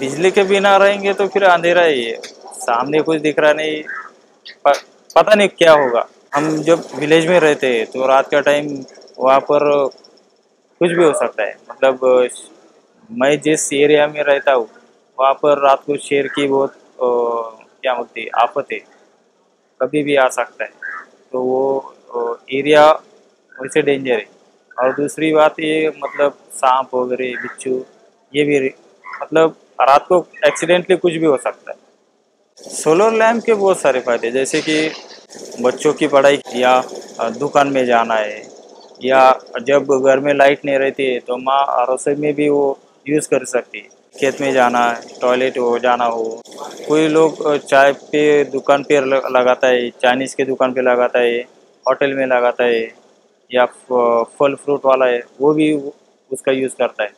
बिजली के बिना रहेंगे तो फिर अंधेरा ही है। सामने कुछ दिख रहा नहीं। प, पता नहीं क्या होगा। हम जब विलेज में रहते हैं तो रात का टाइम वहाँ पर कुछ भी हो सकता है। मतलब मैं जिस एरिया में रहता हूँ वहाँ पर रात को शेर की बहुत क्या बोलते आफत है कभी भी आ सकता है। तो वो एरिया वैसे डेंजर है। और दूसरी बात ये मतलब सांप वगैरह बिच्छू ये भी मतलब रात को एक्सीडेंटली कुछ भी हो सकता है। सोलर लैम्प के बहुत सारे फ़ायदे जैसे कि बच्चों की पढ़ाई या दुकान में जाना है, या जब घर में लाइट नहीं रहती है तो माँ रसोई में भी वो यूज़ कर सकती है। खेत में जाना है टॉयलेट हो, जाना हो। कोई लोग चाय पे दुकान पे लगाता है चाइनीज़ के दुकान पे लगाता है होटल में लगाता है, या फल फ्रूट वाला है, वो भी उसका यूज़ करता है।